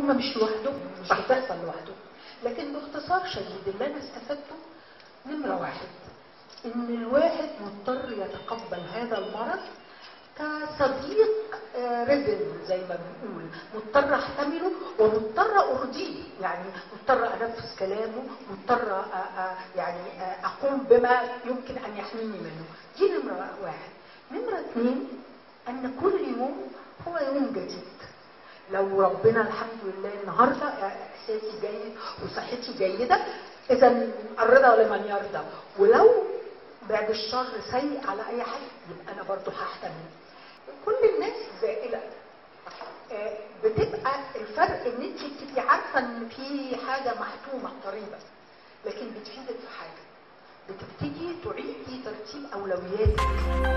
هم مش لوحدهم مش بتحصل لوحدهم لكن باختصار شديد اللي أنا استفدته نمرة واحد إن الواحد مضطر يتقبل هذا المرض كصديق آه، رزل زي ما بنقول. مضطر أحتمله ومضطر أرضيه. يعني مضطر أنفذ كلامه مضطر آه، آه، يعني آه، أقوم بما يمكن أن يحميني منه. دي نمرة واحد. نمرة اثنين أن كل يوم هو يوم جديد. لو ربنا الحمد لله النهارده احساسي جيد وصحتي جيدة إذا الرضا لمن يرضى. ولو بعد الشر سيء على أي حد يبقى أنا برضو هحتمل. كل الناس زائلة. آه، بتبقى الفرق إن أنت بتبقي عارفة إن في حاجة محتومة قريبة لكن بتفيدك في حاجة. بتبتدي تعيدي ترتيب أولوياتك.